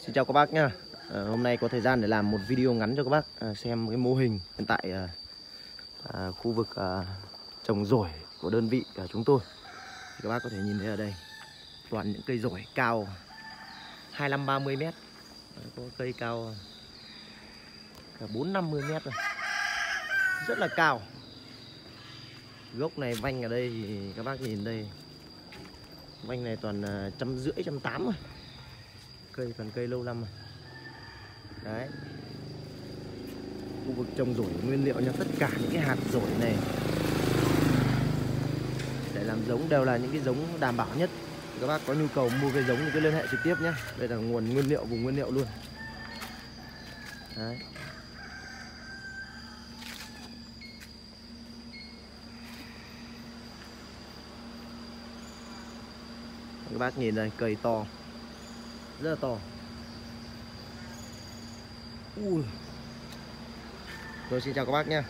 Xin chào các bác nhá. À, Hôm nay có thời gian để làm một video ngắn cho các bác à, xem cái mô hình hiện tại à, à, khu vực à, trồng rổi của đơn vị à, chúng tôi. Thì Các bác có thể nhìn thấy ở đây toàn những cây rổi cao 25-30 mét. Có cây cao cả 4-50 mét rồi. Rất là cao. Gốc này vanh ở đây thì các bác nhìn đây. Vanh này toàn trăm rưỡi, trăm tám rồi cây, phần cây lâu năm rồi. Đấy. Khu vực trồng rổi nguyên liệu nha, tất cả những cái hạt rổi này để làm giống đều là những cái giống đảm bảo nhất. Các bác có nhu cầu mua cái giống thì cứ liên hệ trực tiếp nhé đây là nguồn nguyên liệu, vùng nguyên liệu luôn. Đấy. Các bác nhìn đây cây to rất là to Ui. Rồi xin chào các bác nhé